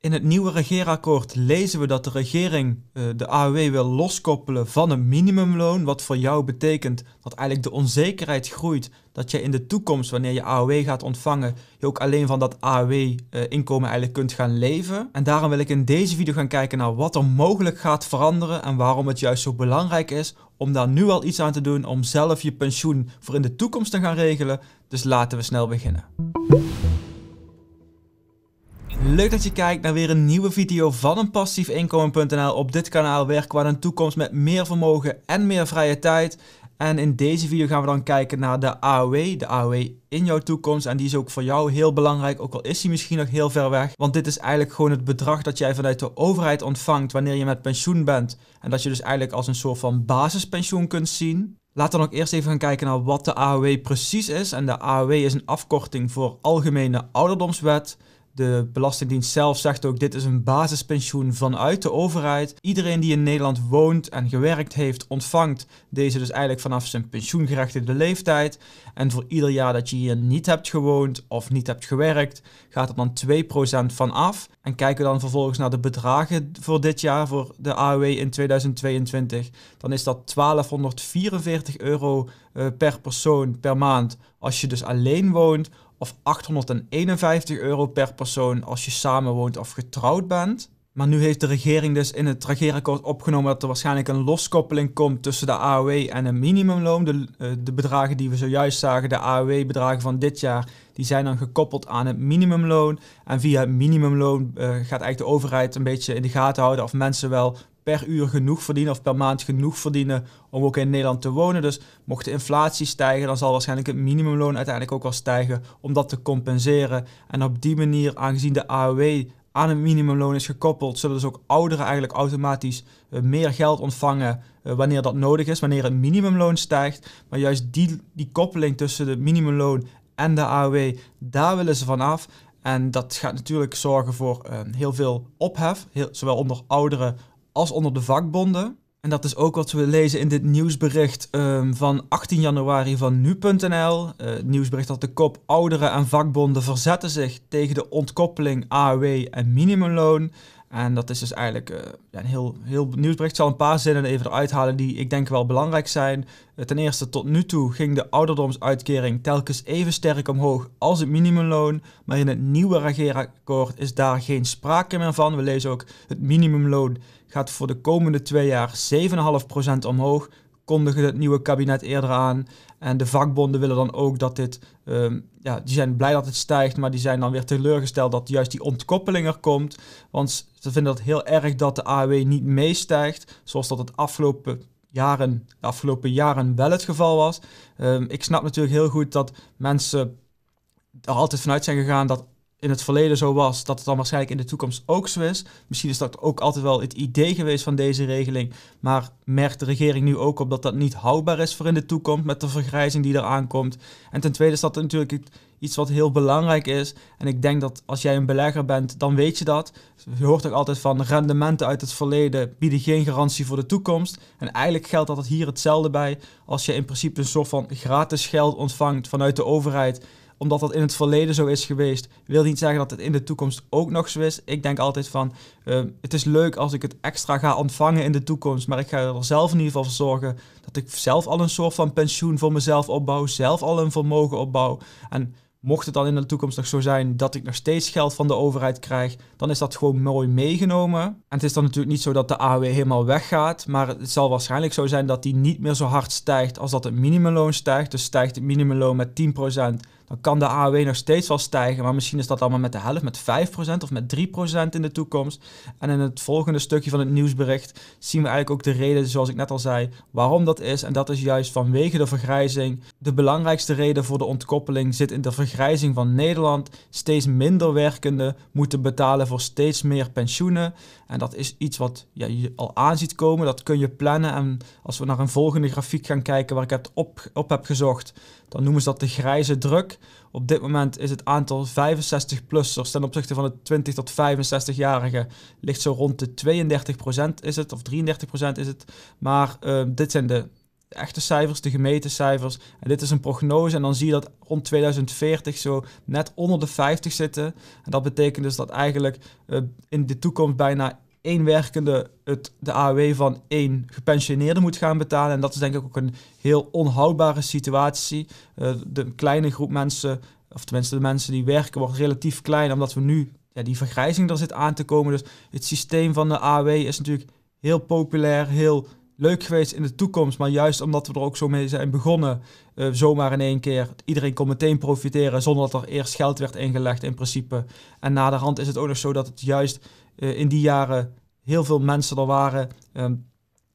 In het nieuwe regeerakkoord lezen we dat de regering uh, de AOW wil loskoppelen van een minimumloon. Wat voor jou betekent dat eigenlijk de onzekerheid groeit. Dat je in de toekomst, wanneer je AOW gaat ontvangen, je ook alleen van dat AOW-inkomen uh, eigenlijk kunt gaan leven. En daarom wil ik in deze video gaan kijken naar wat er mogelijk gaat veranderen en waarom het juist zo belangrijk is om daar nu al iets aan te doen om zelf je pensioen voor in de toekomst te gaan regelen. Dus laten we snel beginnen. Leuk dat je kijkt naar weer een nieuwe video van een passiefinkomen.nl. Op dit kanaal werken we aan een toekomst met meer vermogen en meer vrije tijd. En in deze video gaan we dan kijken naar de AOW, de AOW in jouw toekomst. En die is ook voor jou heel belangrijk, ook al is die misschien nog heel ver weg. Want dit is eigenlijk gewoon het bedrag dat jij vanuit de overheid ontvangt wanneer je met pensioen bent. En dat je dus eigenlijk als een soort van basispensioen kunt zien. Laten we nog eerst even gaan kijken naar wat de AOW precies is. En de AOW is een afkorting voor Algemene Ouderdomswet. De Belastingdienst zelf zegt ook: dit is een basispensioen vanuit de overheid. Iedereen die in Nederland woont en gewerkt heeft, ontvangt deze dus eigenlijk vanaf zijn pensioengerechtigde leeftijd. En voor ieder jaar dat je hier niet hebt gewoond of niet hebt gewerkt, gaat er dan 2% van af. En kijken we dan vervolgens naar de bedragen voor dit jaar, voor de AOW in 2022, dan is dat 1244 euro uh, per persoon per maand als je dus alleen woont of 851 euro per persoon als je samenwoont of getrouwd bent. Maar nu heeft de regering dus in het regeerakkoord opgenomen dat er waarschijnlijk een loskoppeling komt tussen de AOW en een minimumloon. De, uh, de bedragen die we zojuist zagen, de AOW-bedragen van dit jaar, die zijn dan gekoppeld aan het minimumloon. En via het minimumloon uh, gaat eigenlijk de overheid een beetje in de gaten houden of mensen wel per uur genoeg verdienen of per maand genoeg verdienen om ook in Nederland te wonen. Dus mocht de inflatie stijgen, dan zal waarschijnlijk het minimumloon uiteindelijk ook wel stijgen om dat te compenseren. En op die manier, aangezien de AOW aan het minimumloon is gekoppeld, zullen dus ook ouderen eigenlijk automatisch uh, meer geld ontvangen uh, wanneer dat nodig is, wanneer het minimumloon stijgt. Maar juist die, die koppeling tussen het minimumloon en de AOW, daar willen ze vanaf. En dat gaat natuurlijk zorgen voor uh, heel veel ophef, heel, zowel onder ouderen als onder de vakbonden. En dat is ook wat we lezen in dit nieuwsbericht um, van 18 januari van nu.nl. Uh, nieuwsbericht dat de kop ouderen en vakbonden verzetten zich tegen de ontkoppeling AOW en minimumloon. En dat is dus eigenlijk ja, een heel, heel nieuwsbericht. Ik zal een paar zinnen even eruit halen die ik denk wel belangrijk zijn. Uh, ten eerste, tot nu toe ging de ouderdomsuitkering telkens even sterk omhoog als het minimumloon. Maar in het nieuwe regeerakkoord is daar geen sprake meer van. We lezen ook het minimumloon gaat voor de komende twee jaar 7,5% omhoog. Kondigen het nieuwe kabinet eerder aan. En de vakbonden willen dan ook dat dit, um, ja, die zijn blij dat het stijgt, maar die zijn dan weer teleurgesteld dat juist die ontkoppeling er komt. Want ze vinden het heel erg dat de AOW niet meestijgt, zoals dat het afgelopen jaren, de afgelopen jaren wel het geval was. Um, ik snap natuurlijk heel goed dat mensen er altijd vanuit zijn gegaan dat in het verleden zo was, dat het dan waarschijnlijk in de toekomst ook zo is. Misschien is dat ook altijd wel het idee geweest van deze regeling, maar merkt de regering nu ook op dat dat niet houdbaar is voor in de toekomst met de vergrijzing die eraan komt. En ten tweede is dat natuurlijk iets wat heel belangrijk is. En ik denk dat als jij een belegger bent, dan weet je dat. Je hoort ook altijd van rendementen uit het verleden bieden geen garantie voor de toekomst. En eigenlijk geldt dat hier hetzelfde bij. Als je in principe een soort van gratis geld ontvangt vanuit de overheid omdat dat in het verleden zo is geweest, wil niet zeggen dat het in de toekomst ook nog zo is. Ik denk altijd van, uh, het is leuk als ik het extra ga ontvangen in de toekomst, maar ik ga er zelf in ieder geval voor zorgen dat ik zelf al een soort van pensioen voor mezelf opbouw, zelf al een vermogen opbouw. En mocht het dan in de toekomst nog zo zijn dat ik nog steeds geld van de overheid krijg, dan is dat gewoon mooi meegenomen. En het is dan natuurlijk niet zo dat de AOW helemaal weggaat, maar het zal waarschijnlijk zo zijn dat die niet meer zo hard stijgt als dat het minimumloon stijgt. Dus stijgt het minimumloon met 10%, dan kan de AOW nog steeds wel stijgen, maar misschien is dat allemaal met de helft, met 5% of met 3% in de toekomst. En in het volgende stukje van het nieuwsbericht zien we eigenlijk ook de reden, zoals ik net al zei, waarom dat is. En dat is juist vanwege de vergrijzing. De belangrijkste reden voor de ontkoppeling zit in de vergrijzing van Nederland. Steeds minder werkenden moeten betalen voor steeds meer pensioenen. En dat is iets wat ja, je al aan ziet komen, dat kun je plannen. En als we naar een volgende grafiek gaan kijken waar ik het op, op heb gezocht, dan noemen ze dat de grijze druk. Op dit moment is het aantal 65-plussers ten opzichte van de 20 tot 65-jarigen ligt zo rond de 32% is het, of 33% is het. Maar uh, dit zijn de echte cijfers, de gemeten cijfers. En dit is een prognose en dan zie je dat rond 2040 zo net onder de 50 zitten. En dat betekent dus dat eigenlijk uh, in de toekomst bijna één werkende het, de AOW van één gepensioneerde moet gaan betalen. En dat is denk ik ook een heel onhoudbare situatie. Uh, de kleine groep mensen, of tenminste de mensen die werken, wordt relatief klein, omdat we nu ja, die vergrijzing er zit aan te komen. Dus het systeem van de AOW is natuurlijk heel populair, heel leuk geweest in de toekomst. Maar juist omdat we er ook zo mee zijn begonnen, uh, zomaar in één keer. Iedereen kon meteen profiteren zonder dat er eerst geld werd ingelegd in principe. En na de hand is het ook nog zo dat het juist uh, in die jaren heel veel mensen er waren. Um,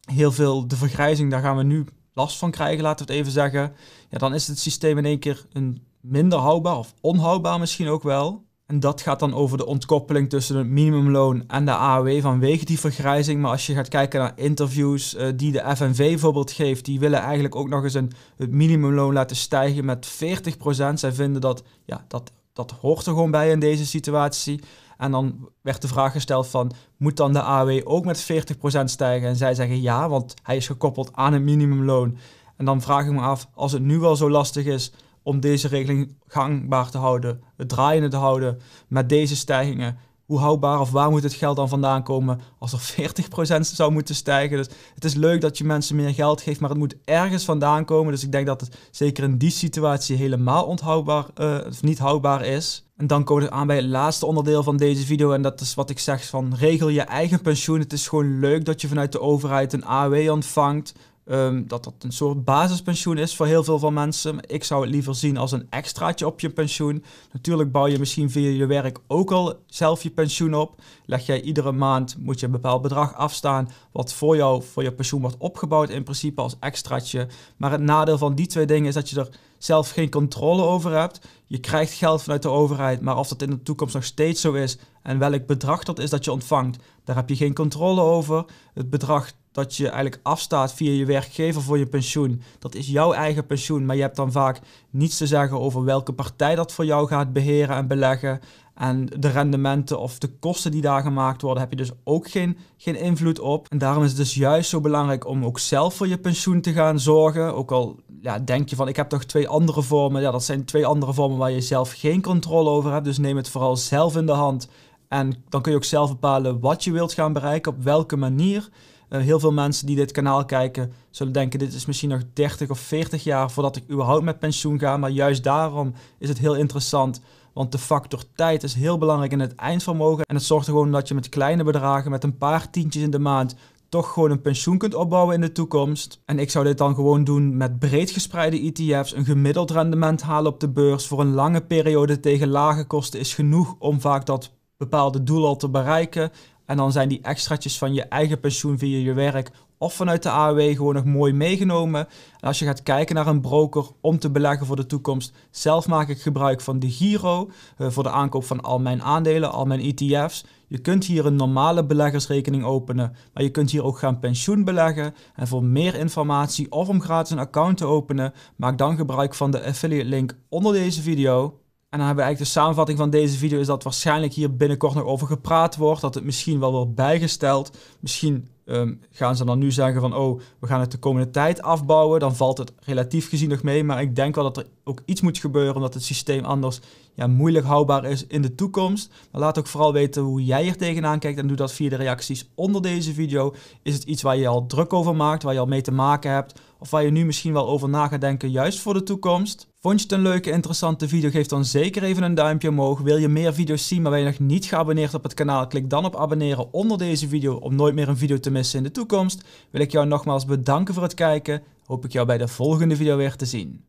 heel veel de vergrijzing, daar gaan we nu last van krijgen, laten we het even zeggen. Ja, dan is het systeem in één keer een minder houdbaar of onhoudbaar misschien ook wel. En dat gaat dan over de ontkoppeling tussen het minimumloon en de AOW vanwege die vergrijzing. Maar als je gaat kijken naar interviews uh, die de FNV bijvoorbeeld geeft, die willen eigenlijk ook nog eens een, het minimumloon laten stijgen met 40%. Zij vinden dat, ja, dat, dat hoort er gewoon bij in deze situatie. En dan werd de vraag gesteld van, moet dan de AOW ook met 40% stijgen? En zij zeggen ja, want hij is gekoppeld aan een minimumloon. En dan vraag ik me af, als het nu wel zo lastig is om deze regeling gangbaar te houden, het draaiende te houden met deze stijgingen. Hoe houdbaar of waar moet het geld dan vandaan komen als er 40% zou moeten stijgen? Dus het is leuk dat je mensen meer geld geeft, maar het moet ergens vandaan komen. Dus ik denk dat het zeker in die situatie helemaal onthoudbaar uh, of niet houdbaar is. En dan komen we aan bij het laatste onderdeel van deze video. En dat is wat ik zeg van regel je eigen pensioen. Het is gewoon leuk dat je vanuit de overheid een AOW ontvangt. Um, dat dat een soort basispensioen is voor heel veel van mensen. Ik zou het liever zien als een extraatje op je pensioen. Natuurlijk bouw je misschien via je werk ook al zelf je pensioen op. Leg jij iedere maand, moet je een bepaald bedrag afstaan wat voor jou, voor je pensioen wordt opgebouwd in principe als extraatje. Maar het nadeel van die twee dingen is dat je er zelf geen controle over hebt. Je krijgt geld vanuit de overheid, maar of dat in de toekomst nog steeds zo is en welk bedrag dat is dat je ontvangt, daar heb je geen controle over. Het bedrag dat je eigenlijk afstaat via je werkgever voor je pensioen. Dat is jouw eigen pensioen, maar je hebt dan vaak niets te zeggen over welke partij dat voor jou gaat beheren en beleggen. En de rendementen of de kosten die daar gemaakt worden, heb je dus ook geen, geen invloed op. En daarom is het dus juist zo belangrijk om ook zelf voor je pensioen te gaan zorgen. Ook al ja, denk je van ik heb toch twee andere vormen. Ja, dat zijn twee andere vormen waar je zelf geen controle over hebt. Dus neem het vooral zelf in de hand. En dan kun je ook zelf bepalen wat je wilt gaan bereiken, op welke manier. Uh, heel veel mensen die dit kanaal kijken zullen denken: dit is misschien nog 30 of 40 jaar voordat ik überhaupt met pensioen ga. Maar juist daarom is het heel interessant. Want de factor tijd is heel belangrijk in het eindvermogen. En het zorgt er gewoon dat je met kleine bedragen, met een paar tientjes in de maand, toch gewoon een pensioen kunt opbouwen in de toekomst. En ik zou dit dan gewoon doen met breed gespreide ETF's. Een gemiddeld rendement halen op de beurs voor een lange periode tegen lage kosten is genoeg om vaak dat bepaalde doel al te bereiken. En dan zijn die extraatjes van je eigen pensioen via je werk of vanuit de AOW gewoon nog mooi meegenomen. En als je gaat kijken naar een broker om te beleggen voor de toekomst, zelf maak ik gebruik van de Giro uh, voor de aankoop van al mijn aandelen, al mijn ETF's. Je kunt hier een normale beleggersrekening openen, maar je kunt hier ook gaan pensioen beleggen. En voor meer informatie of om gratis een account te openen, maak dan gebruik van de affiliate link onder deze video. En dan hebben we eigenlijk de samenvatting van deze video is dat waarschijnlijk hier binnenkort nog over gepraat wordt. Dat het misschien wel wordt bijgesteld. Misschien um, gaan ze dan nu zeggen van oh, we gaan het de komende tijd afbouwen. Dan valt het relatief gezien nog mee. Maar ik denk wel dat er ook iets moet gebeuren omdat het systeem anders ja, moeilijk houdbaar is in de toekomst. Maar laat ook vooral weten hoe jij er tegenaan kijkt en doe dat via de reacties onder deze video. Is het iets waar je al druk over maakt, waar je al mee te maken hebt of waar je nu misschien wel over na gaat denken juist voor de toekomst? Vond je het een leuke, interessante video? Geef dan zeker even een duimpje omhoog. Wil je meer video's zien, maar ben je nog niet geabonneerd op het kanaal? Klik dan op abonneren onder deze video om nooit meer een video te missen in de toekomst. Wil ik jou nogmaals bedanken voor het kijken. Hoop ik jou bij de volgende video weer te zien.